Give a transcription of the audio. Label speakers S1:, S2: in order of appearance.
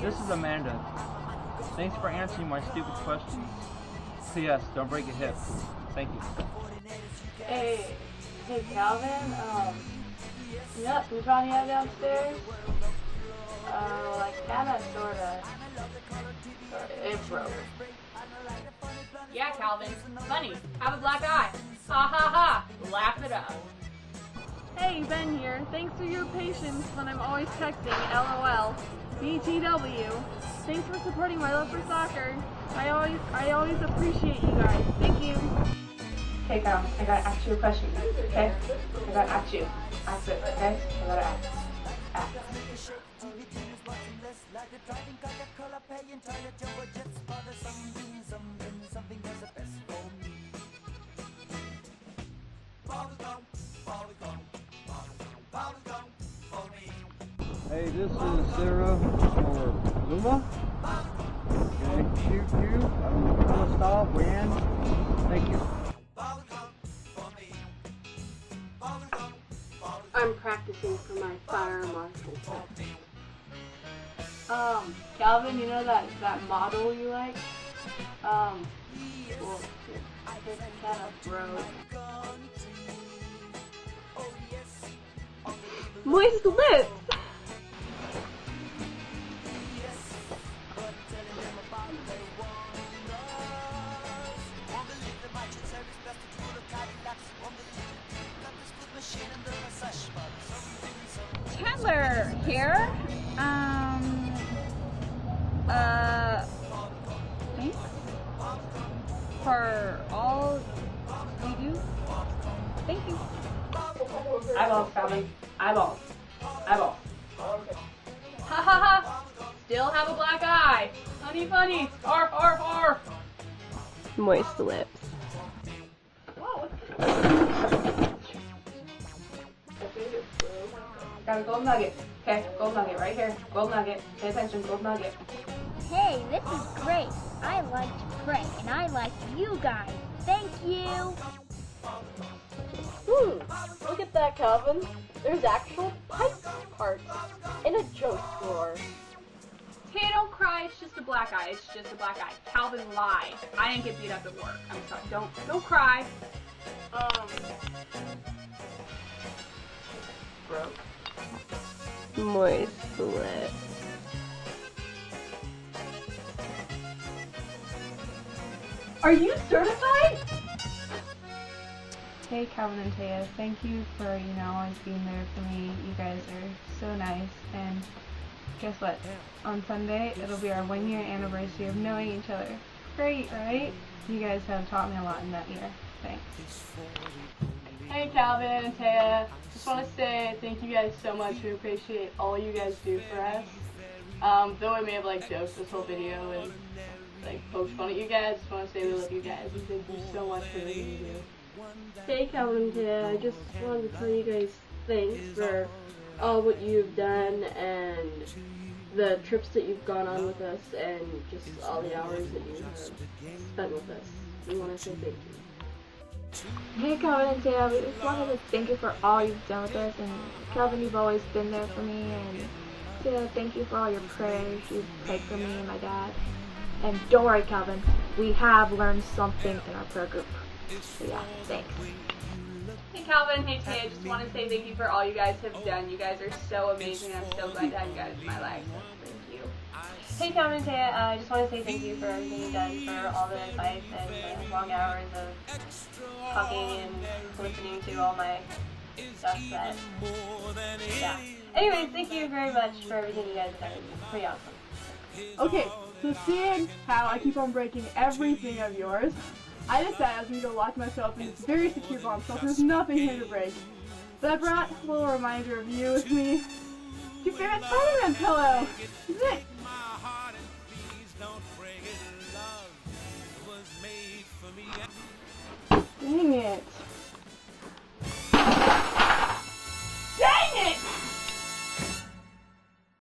S1: This is Amanda. Thanks for answering my stupid questions. P.S. Don't break your hip. Thank you.
S2: Hey, hey Calvin, um, you know that futon you have downstairs? Uh, like kinda, sorta, sorta, it broke.
S3: Yeah, Calvin. Funny. Have a black eye. Ha ha ha. Laugh it up.
S2: Hey, Ben here. Thanks for your patience when I'm always texting, lol. BTW. Thanks for supporting my love for soccer. I always, I always appreciate you guys. Thank you.
S4: Okay, girl, I gotta ask you a question, okay? I gotta ask you. Ask it, okay? I gotta ask. Ask.
S1: Hey, this is Sarah for Luma. Okay, shoot you. I don't know if you want to stop. When? Thank you.
S2: I'm practicing for my fire marshal test. Um, Calvin, you know that that model you like? Um, well, it's kind of broke. Moist lips.
S5: Chandler here. Um. Uh. Thanks for all you do. Thank you.
S4: Eyeballs, Calvin. Eyeballs. Eyeballs.
S3: Ha ha ha. Still have a black eye. Funny, funny. Arf arf arf.
S2: Moist lips.
S4: Got a gold nugget. Okay, gold nugget right here. Gold nugget. Pay attention, gold nugget.
S6: Hey, this is great. I like to pray, and I like you guys. Thank you.
S2: Hmm, look at that, Calvin. There's actual pipe parts in a joke drawer.
S3: Hey, don't cry. It's just a black eye. It's just a black eye. Calvin lied. I didn't get beat up at work. I'm sorry. Don't don't cry.
S2: Um, broke. Moist lips.
S3: Are you certified?
S7: Hey Calvin and Tayia, thank you for, you know, always being there for me. You guys are so nice and guess what? On Sunday it'll be our one year anniversary of knowing each other. Great, right? You guys have taught me a lot in that year. Thanks.
S2: Hey Calvin and Tayia, just want to say thank you guys so much. We appreciate all you guys do for us. Um, though I may have like joked this whole video and like poked fun at you guys, just want to say we love you guys and thank you so much for everything you do. Hey Calvin and Tayia, I just wanted to tell you guys thanks for all what you've done and the trips that you've gone on with us and just all the hours that you have spent with us. We want to say thank you.
S7: Hey Calvin and Tayia, we just wanted to thank you for all you've done with us and Calvin you've always been there for me and Tayia, thank you for all your prayers. You've prayed for me and my dad. And don't worry Calvin, we have learned something in our prayer group. So yeah, thanks.
S3: Hey Calvin, hey Tay, I just want to say thank you for all you guys have done. You guys are so amazing. I'm so glad to have you guys in my life. Thank you.
S2: Hey Calvin and Tayia, uh, I just want to say thank you for everything you've done, for all the advice and the long hours of talking and listening to all my stuff that, yeah. Anyways, thank you very much for everything you guys have done. It's pretty awesome.
S8: Okay, so seeing how I keep on breaking everything of yours, I decided I was going to go lock myself in this very secure bomb so there's nothing here to break. But I brought a little reminder of you with me. Your favorite Spider-Man pillow! This is it! Dang it.